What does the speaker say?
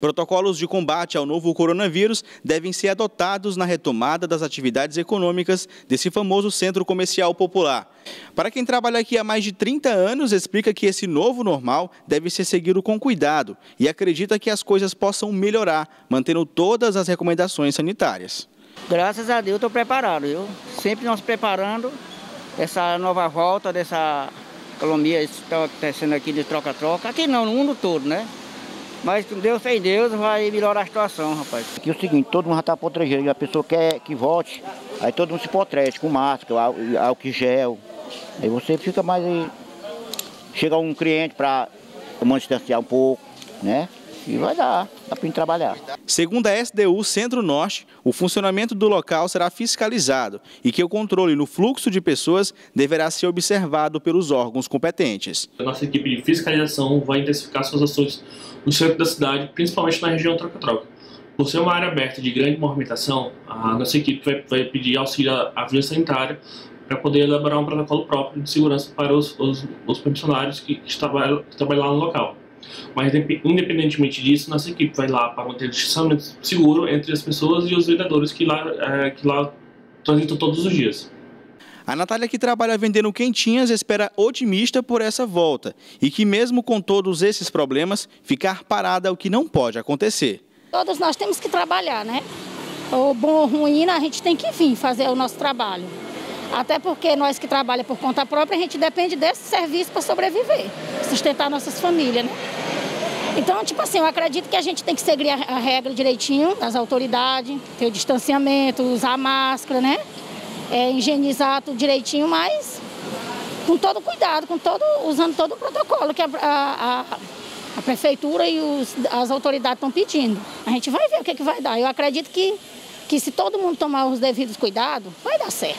Protocolos de combate ao novo coronavírus devem ser adotados na retomada das atividades econômicas desse famoso centro comercial popular. Para quem trabalha aqui há mais de 30 anos, explica que esse novo normal deve ser seguido com cuidado e acredita que as coisas possam melhorar, mantendo todas as recomendações sanitárias. Graças a Deus estou preparado, eu sempre nós preparando essa nova volta dessa economia que está acontecendo aqui de troca-troca, aqui não, no mundo todo, né? Mas com Deus sem Deus vai melhorar a situação, rapaz. Aqui é o seguinte, todo mundo já está protegido. A pessoa quer que volte, aí todo mundo se protege com máscara, álcool gel. Aí você fica mais. Chega um cliente para distanciar um pouco, né? E vai dar, dá para trabalhar. Segundo a SDU Centro-Norte, o funcionamento do local será fiscalizado e que o controle no fluxo de pessoas deverá ser observado pelos órgãos competentes. A nossa equipe de fiscalização vai intensificar suas ações no centro da cidade, principalmente na região troca-troca. Por ser uma área aberta de grande movimentação, a nossa equipe vai, vai pedir auxílio à vigilância sanitária para poder elaborar um protocolo próprio de segurança para os, os, os funcionários que, que, trabalham, que trabalham lá no local. Mas, independentemente disso, nossa equipe vai lá para manter o distanciamento seguro entre as pessoas e os vendedores que lá, é, que lá transitam todos os dias. A Natália, que trabalha vendendo quentinhas, espera otimista por essa volta e que, mesmo com todos esses problemas, ficar parada é o que não pode acontecer. Todos nós temos que trabalhar, né? O bom ou ruim, a gente tem que vir fazer o nosso trabalho. Até porque nós que trabalhamos por conta própria, a gente depende desse serviço para sobreviver, sustentar nossas famílias, né? Então, tipo assim, eu acredito que a gente tem que seguir a regra direitinho das autoridades, ter o distanciamento, usar máscara, né? É, higienizar tudo direitinho, mas com todo cuidado, com todo, usando todo o protocolo que a, a, a prefeitura e os, as autoridades estão pedindo. A gente vai ver o que, que vai dar. Eu acredito que, que se todo mundo tomar os devidos cuidados, vai dar certo.